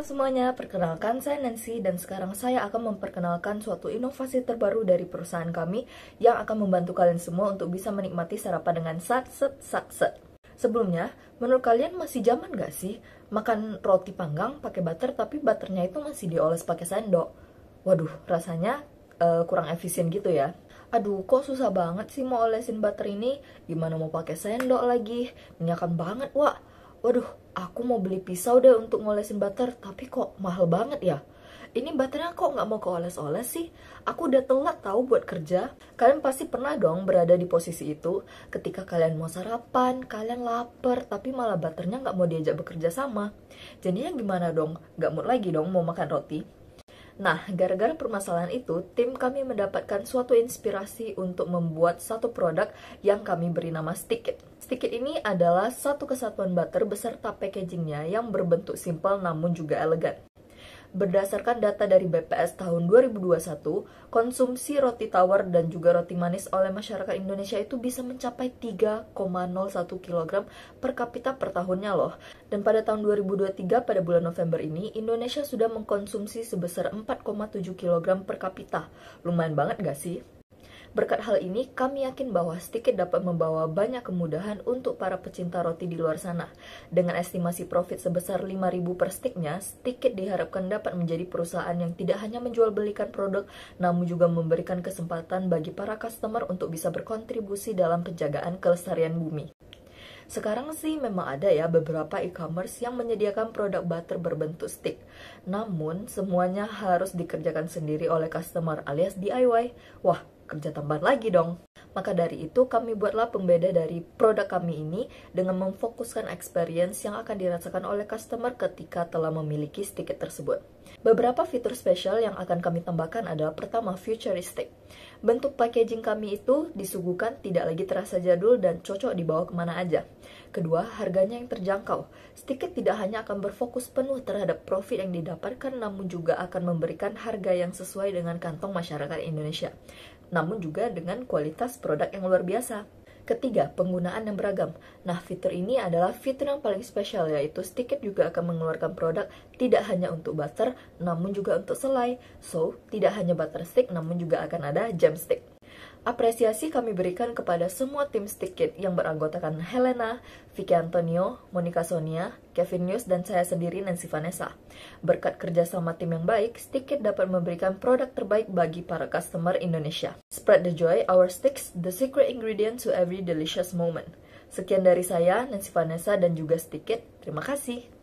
Semuanya, perkenalkan saya Nancy dan sekarang saya akan memperkenalkan suatu inovasi terbaru dari perusahaan kami yang akan membantu kalian semua untuk bisa menikmati sarapan dengan sat set sat set. Sebelumnya, menurut kalian masih zaman gak sih makan roti panggang pakai butter tapi butternya itu masih dioles pakai sendok? Waduh, rasanya uh, kurang efisien gitu ya. Aduh, kok susah banget sih mau olesin butter ini? Gimana mau pakai sendok lagi? Minyakan banget, wah waduh aku mau beli pisau deh untuk ngolesin butter tapi kok mahal banget ya ini butternya kok nggak mau keoles-oles sih? Aku udah telat tahu buat kerja. Kalian pasti pernah dong berada di posisi itu. Ketika kalian mau sarapan, kalian lapar, tapi malah butternya nggak mau diajak bekerja sama. Jadinya gimana dong? Nggak mood lagi dong mau makan roti? Nah, gara-gara permasalahan itu, tim kami mendapatkan suatu inspirasi untuk membuat satu produk yang kami beri nama Stickit. Stickit ini adalah satu kesatuan butter beserta packagingnya yang berbentuk simpel namun juga elegan. Berdasarkan data dari BPS tahun 2021, konsumsi roti tawar dan juga roti manis oleh masyarakat Indonesia itu bisa mencapai 3,01 kg per kapita per tahunnya loh. Dan pada tahun 2023 pada bulan November ini, Indonesia sudah mengkonsumsi sebesar 4,7 kg per kapita. Lumayan banget gak sih? Berkat hal ini, kami yakin bahwa Stickit dapat membawa banyak kemudahan untuk para pecinta roti di luar sana. Dengan estimasi profit sebesar 5.000 per sticknya, Stickit diharapkan dapat menjadi perusahaan yang tidak hanya menjual belikan produk, namun juga memberikan kesempatan bagi para customer untuk bisa berkontribusi dalam penjagaan kelestarian bumi. Sekarang sih memang ada ya beberapa e-commerce yang menyediakan produk butter berbentuk stick. Namun, semuanya harus dikerjakan sendiri oleh customer alias DIY. Wah, kerja tambahan lagi dong. Maka dari itu kami buatlah pembeda dari produk kami ini dengan memfokuskan experience yang akan dirasakan oleh customer ketika telah memiliki stiket tersebut. Beberapa fitur spesial yang akan kami tambahkan adalah pertama futuristic. Bentuk packaging kami itu disuguhkan tidak lagi terasa jadul dan cocok dibawa ke mana aja. Kedua, harganya yang terjangkau. Stiket tidak hanya akan berfokus penuh terhadap profit yang didapatkan, namun juga akan memberikan harga yang sesuai dengan kantong masyarakat Indonesia namun juga dengan kualitas produk yang luar biasa. Ketiga, penggunaan yang beragam. Nah, fitur ini adalah fitur yang paling spesial yaitu Sticket juga akan mengeluarkan produk tidak hanya untuk butter, namun juga untuk selai. So, tidak hanya butter stick, namun juga akan ada jam stick. Apresiasi kami berikan kepada semua tim Stickit yang beranggotakan Helena, Vicky Antonio, Monica Sonia, Kevin News, dan saya sendiri Nancy Vanessa. Berkat kerjasama tim yang baik, Stickit dapat memberikan produk terbaik bagi para customer Indonesia. Spread the joy, our sticks, the secret ingredient to every delicious moment. Sekian dari saya, Nancy Vanessa, dan juga Stickit. Terima kasih.